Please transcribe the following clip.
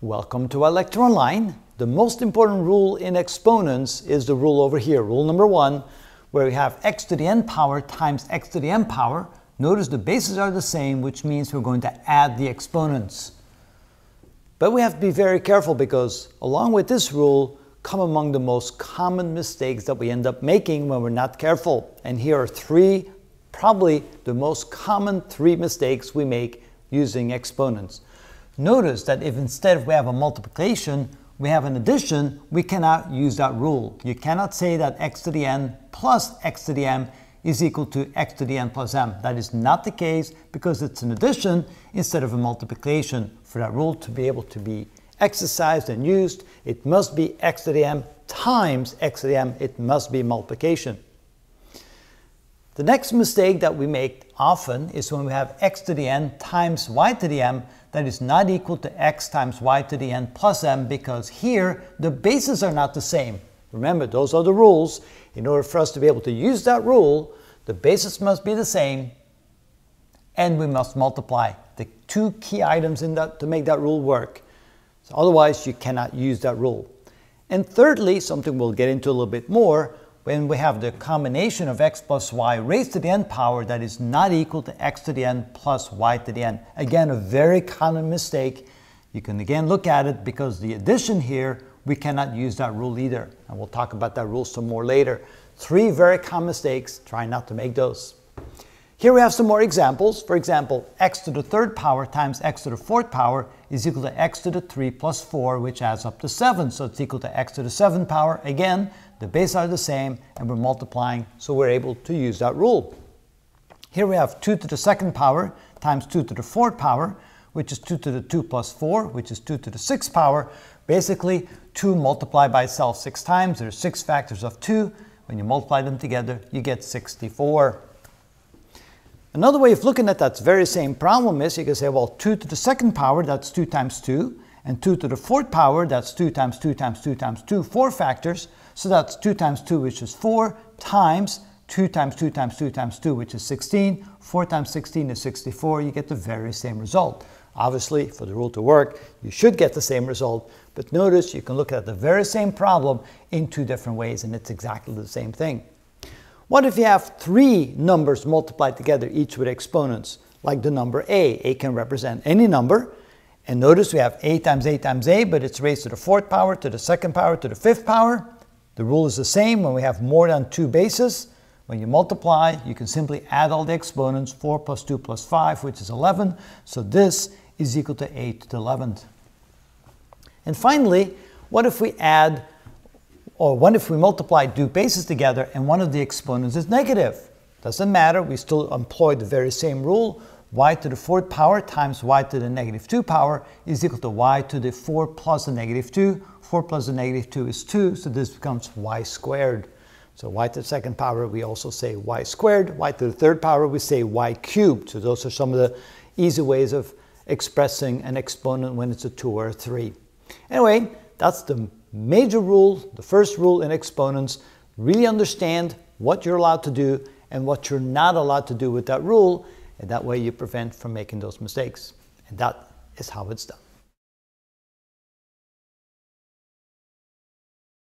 Welcome to lecture online. The most important rule in exponents is the rule over here, rule number one, where we have x to the n power times x to the m power. Notice the bases are the same, which means we're going to add the exponents. But we have to be very careful because along with this rule come among the most common mistakes that we end up making when we're not careful. And here are three, probably the most common three mistakes we make using exponents. Notice that if instead of we have a multiplication, we have an addition, we cannot use that rule. You cannot say that x to the n plus x to the m is equal to x to the n plus m. That is not the case because it's an addition instead of a multiplication. For that rule to be able to be exercised and used, it must be x to the m times x to the m. It must be multiplication. The next mistake that we make often is when we have x to the n times y to the m that is not equal to x times y to the n plus m because here the bases are not the same. Remember, those are the rules. In order for us to be able to use that rule, the bases must be the same and we must multiply the two key items in that to make that rule work. So otherwise, you cannot use that rule. And thirdly, something we'll get into a little bit more, when we have the combination of x plus y raised to the n power that is not equal to x to the n plus y to the n. Again, a very common mistake. You can again look at it because the addition here, we cannot use that rule either. And we'll talk about that rule some more later. Three very common mistakes. Try not to make those. Here we have some more examples. For example, x to the third power times x to the fourth power is equal to x to the 3 plus 4, which adds up to 7. So it's equal to x to the 7 power. Again, the bases are the same, and we're multiplying, so we're able to use that rule. Here we have 2 to the second power times 2 to the fourth power, which is 2 to the 2 plus 4, which is 2 to the sixth power. Basically, 2 multiplied by itself 6 times. There are 6 factors of 2. When you multiply them together, you get 64. Another way of looking at that very same problem is you can say, well, 2 to the second power, that's 2 times 2, and 2 to the fourth power, that's 2 times 2 times 2 times 2, 4 factors. So that's 2 times 2, which is 4, times 2 times 2 times 2 times 2, which is 16. 4 times 16 is 64. You get the very same result. Obviously, for the rule to work, you should get the same result. But notice you can look at the very same problem in two different ways, and it's exactly the same thing. What if you have three numbers multiplied together, each with exponents, like the number a? a can represent any number. And notice we have a times a times a, but it's raised to the fourth power, to the second power, to the fifth power. The rule is the same when we have more than two bases. When you multiply, you can simply add all the exponents, 4 plus 2 plus 5, which is 11. So this is equal to 8 to the 11th. And finally, what if we add or what if we multiply two bases together and one of the exponents is negative? Doesn't matter, we still employ the very same rule. y to the fourth power times y to the negative 2 power is equal to y to the 4 plus the negative 2. 4 plus the negative 2 is 2, so this becomes y squared. So y to the second power, we also say y squared. y to the third power, we say y cubed. So those are some of the easy ways of expressing an exponent when it's a 2 or a 3. Anyway, that's the major rule, the first rule in exponents, really understand what you're allowed to do and what you're not allowed to do with that rule, and that way you prevent from making those mistakes. And that is how it's done.